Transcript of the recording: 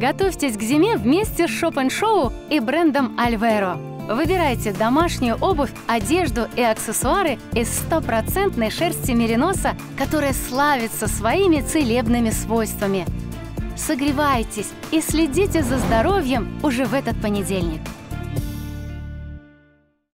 Готовьтесь к зиме вместе с Shop Show и брендом Альверо. Выбирайте домашнюю обувь, одежду и аксессуары из стопроцентной шерсти мериноса, которая славится своими целебными свойствами. Согревайтесь и следите за здоровьем уже в этот понедельник.